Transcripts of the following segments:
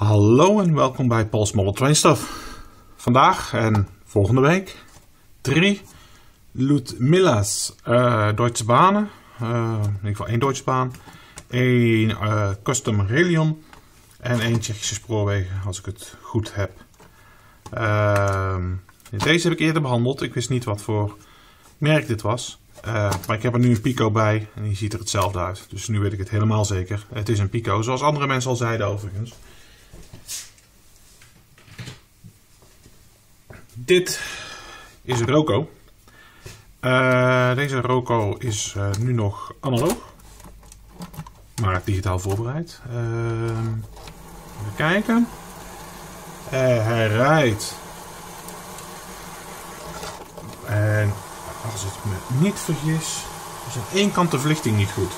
Hallo en welkom bij Paul's Model Train Stuff. Vandaag en volgende week drie Ludmilla's uh, Duitse banen. Uh, in ieder geval één Duitse baan. één uh, Custom Railion en één Tsjechische spoorwegen als ik het goed heb. Ehm, deze heb ik eerder behandeld. Ik wist niet wat voor merk dit was. maar ik heb er nu een Pico bij en die ziet er hetzelfde uit. Dus nu weet ik het helemaal zeker. Het is een Pico, zoals andere mensen al zeiden overigens. Dit is Roco. Uh, deze Roco is uh, nu nog analoog, maar digitaal voorbereid. Uh, even kijken. hij rijdt. En als ik me niet vergis, is aan één kant de verlichting niet goed.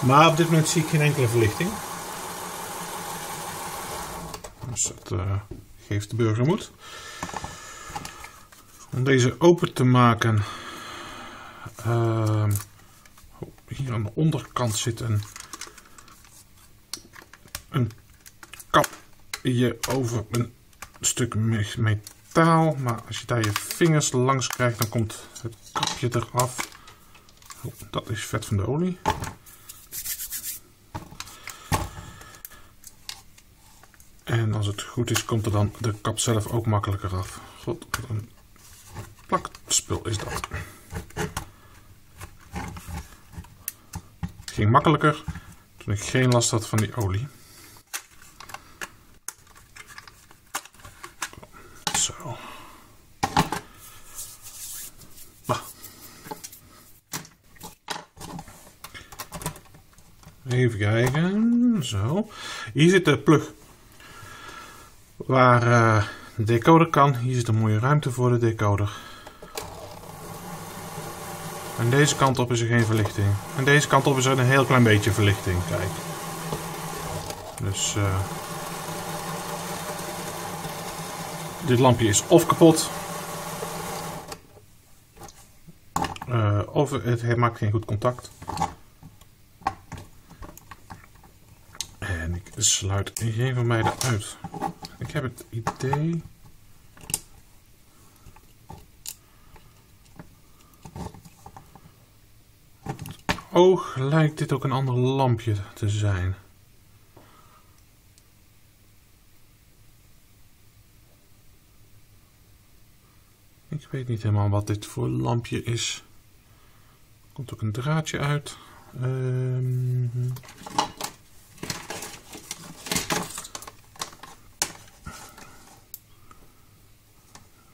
Maar op dit moment zie ik geen enkele verlichting. Dus dat uh, geeft de burger moed. Om deze open te maken. Uh, hier aan de onderkant zit een, een kapje over een stuk metaal. Maar als je daar je vingers langs krijgt, dan komt het kapje eraf. Oh, dat is vet van de olie. En als het goed is, komt er dan de kap zelf ook makkelijker af. God, wat een plakspul is dat. Het ging makkelijker toen ik geen last had van die olie. Zo. Even kijken. Zo. Hier zit de plug waar uh, de decoder kan. Hier zit een mooie ruimte voor de decoder. En deze kant op is er geen verlichting. En deze kant op is er een heel klein beetje verlichting. Kijk. Dus uh, dit lampje is of kapot. Uh, of het, het maakt geen goed contact. En ik sluit geen van beide uit. Ik heb het idee. Oog lijkt dit ook een ander lampje te zijn. Ik weet niet helemaal wat dit voor lampje is. Er komt ook een draadje uit. Um,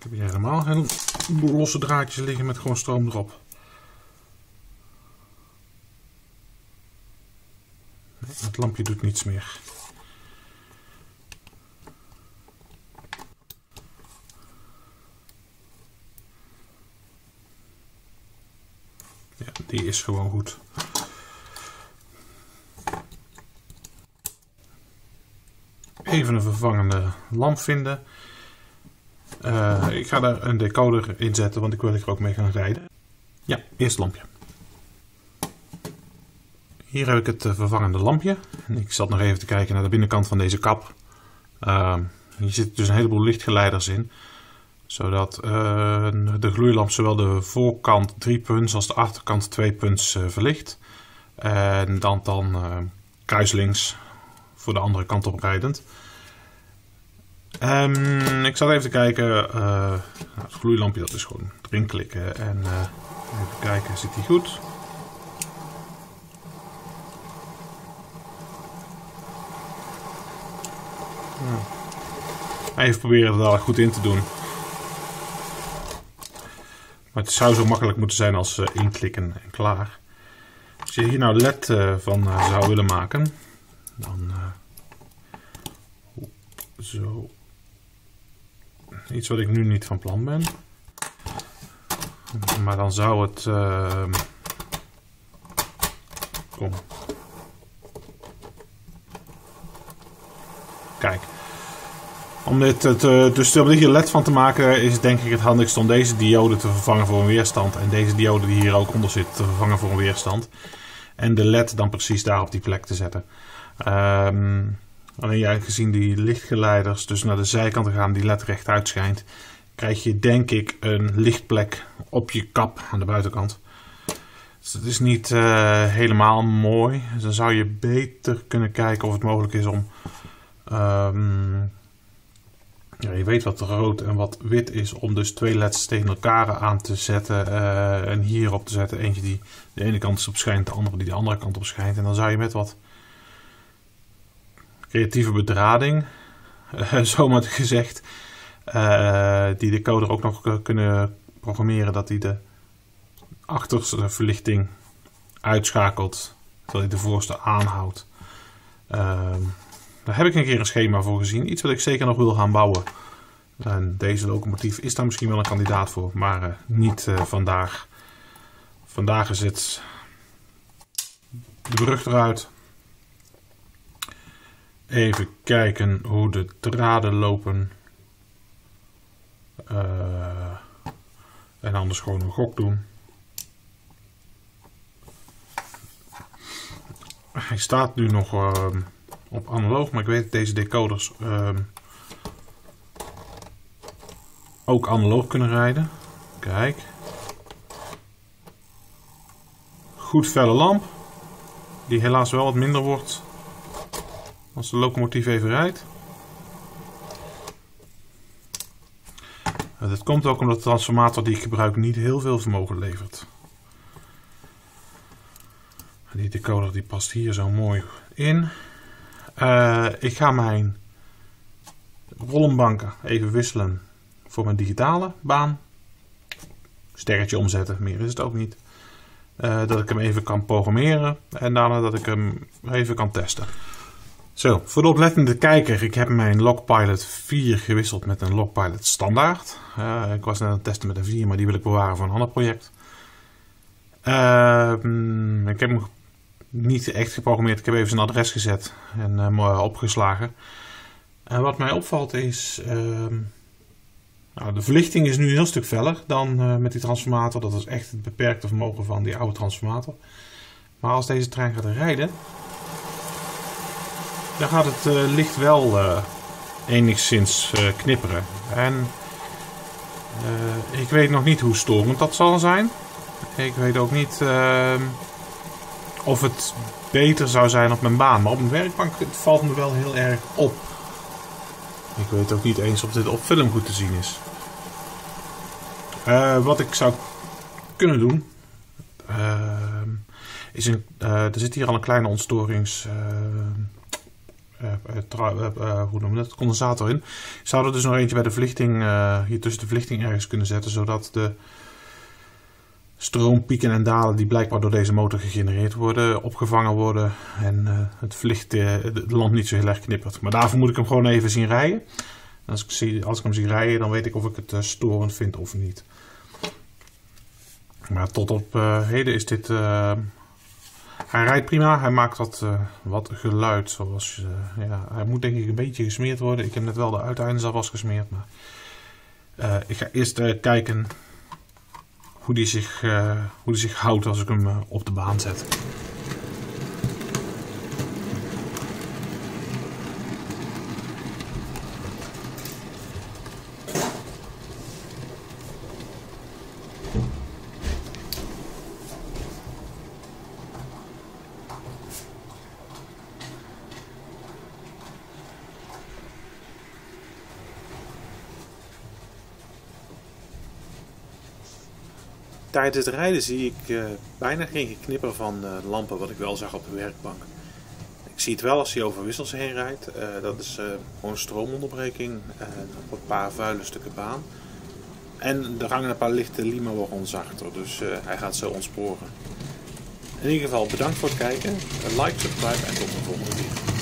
heb hier helemaal geen losse draadjes liggen met gewoon stroom erop. het lampje doet niets meer. Ja, die is gewoon goed. Even een vervangende lamp vinden. Uh, ik ga daar een decoder in zetten, want ik wil er ook mee gaan rijden. Ja, eerst lampje. Hier heb ik het eh, vervangende lampje. Ik zat nog even te kijken naar de binnenkant van deze kap. Uh, hier zitten dus een heleboel lichtgeleiders in. Zodat uh, de gloeilamp zowel de voorkant 3 punts als de achterkant 2 punts verlicht. En dan, dan kruislinks voor de andere kant op rijdend. Um, ik zal even kijken. Uh, het gloeilampje dat is gewoon erin klikken. En uh, even kijken, zit die goed? Even proberen het er goed in te doen. Maar het zou zo makkelijk moeten zijn als uh, inklikken en klaar. Als je hier nou LED van zou willen maken, dan zo Iets wat ik nu niet van plan ben. Maar dan zou het... Uh... Kom. Kijk. Om dit te, dus om hier led van te maken is denk ik het handigst om deze diode te vervangen voor een weerstand. En deze diode die hier ook onder zit te vervangen voor een weerstand. En de LED dan precies daar op die plek te zetten. Ehm, alleen ja, gezien die lichtgeleiders dus naar de zijkanten gaan, die LED recht uitschijnt, krijg je denk ik een lichtplek op je kap aan de buitenkant. Dus het is niet uh, helemaal mooi. Dus dan zou je beter kunnen kijken of het mogelijk is om um, ja, je weet wat rood en wat wit is om dus twee leds tegen elkaar aan te zetten uh, en hierop te zetten. Eentje die de ene kant op schijnt, de andere die de andere kant op schijnt. En dan zou je met wat creatieve bedrading, uh, zomaar gezegd, uh, die decoder ook nog kunnen programmeren dat hij de achterste verlichting uitschakelt, terwijl hij de voorste aanhoudt. Ehm, daar heb ik een keer een schema voor gezien. Iets wat ik zeker nog wil gaan bouwen. En deze locomotief is daar misschien wel een kandidaat voor, maar uh, niet vandaag. Vandaag is het de brug eruit. Even kijken hoe de draden lopen. Uh, en anders gewoon een gok doen. Hij staat nu nog ehm, op analoog, maar ik weet dat deze decoders uh, ook analoog kunnen rijden. Kijk. Goed felle lamp, die helaas wel wat minder wordt als de locomotief even rijdt. Dat komt ook omdat de transformator die ik gebruik niet heel veel vermogen levert. Die decoder die past hier zo mooi in. Uh, ik ga mijn rollenbanken even wisselen voor mijn digitale baan. Sterretje omzetten, meer is het ook niet. Uh, dat ik hem even kan programmeren en daarna dat ik hem even kan testen. Zo, voor de oplettende kijker, ik heb mijn Logpilot 4 gewisseld met een Logpilot standaard. Uh, ik was net aan het testen met een 4, maar die wil ik bewaren voor een ander project. ik heb hem niet echt geprogrammeerd. Ik heb even zijn adres gezet en uh, opgeslagen. En wat mij opvalt is. Uh, nou, de verlichting is nu een heel stuk feller dan uh, met die transformator. Dat is echt het beperkte vermogen van die oude transformator. Maar als deze trein gaat rijden. Dan gaat het uh, licht wel enigszins knipperen. En ik weet nog niet hoe storend dat zal zijn. Ik weet ook niet ehm, of het beter zou zijn op mijn baan. Maar op mijn werkbank het valt me wel heel erg op. Ik weet ook niet eens of dit op film goed te zien is. Wat ik zou kunnen doen. Uh, is een, er zit hier al een kleine ontstorings. Hoe noem je dat? Condensator in. Ik zou er dus nog eentje bij de verlichting. hier tussen de verlichting ergens kunnen zetten. Zodat de stroompieken en dalen die blijkbaar door deze motor gegenereerd worden, opgevangen worden en het verlicht de lamp niet zo heel erg knippert. Maar daarvoor moet ik hem gewoon even zien rijden. En als ik, zie, als ik hem zie rijden, dan weet ik of ik het storend vind of niet. Maar tot op heden is dit... hij rijdt prima, hij maakt wat, wat geluid. Zoals, ja, hij moet denk ik een beetje gesmeerd worden. Ik heb net wel de uiteindes alvast gesmeerd. Maar, ik ga eerst kijken hoe die zich, hoe die zich houdt als ik hem op de baan zet. Tijdens het rijden zie ik uh, bijna geen geknipper van uh, lampen, wat ik wel zag op de werkbank. Ik zie het wel als hij over wissels heen rijdt. Uh, dat is gewoon stroomonderbreking op een paar vuile stukken baan. En er hangen een paar lichte lima-wagons achter, dus hij gaat zo ontsporen. In ieder geval bedankt voor het kijken, like, subscribe en tot de volgende video.